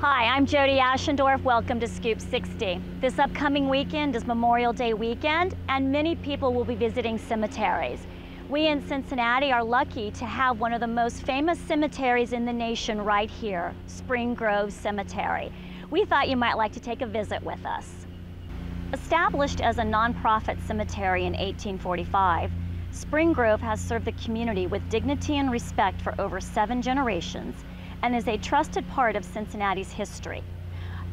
Hi, I'm Jody Aschendorf. Welcome to Scoop 60. This upcoming weekend is Memorial Day weekend, and many people will be visiting cemeteries. We in Cincinnati are lucky to have one of the most famous cemeteries in the nation right here, Spring Grove Cemetery. We thought you might like to take a visit with us. Established as a nonprofit cemetery in 1845, Spring Grove has served the community with dignity and respect for over seven generations and is a trusted part of Cincinnati's history.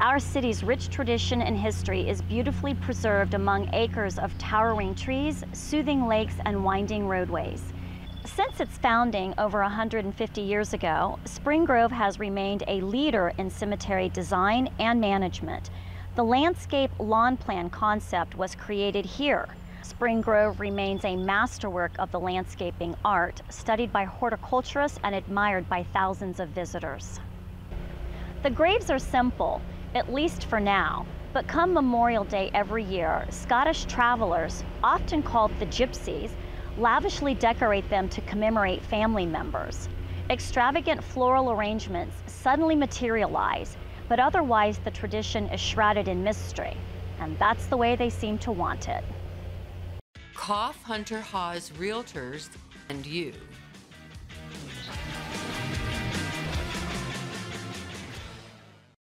Our city's rich tradition and history is beautifully preserved among acres of towering trees, soothing lakes, and winding roadways. Since its founding over 150 years ago, Spring Grove has remained a leader in cemetery design and management. The landscape lawn plan concept was created here. Spring Grove remains a masterwork of the landscaping art, studied by horticulturists and admired by thousands of visitors. The graves are simple, at least for now, but come Memorial Day every year, Scottish travelers, often called the Gypsies, lavishly decorate them to commemorate family members. Extravagant floral arrangements suddenly materialize, but otherwise the tradition is shrouded in mystery, and that's the way they seem to want it. Kopf Hunter Haas Realtors and you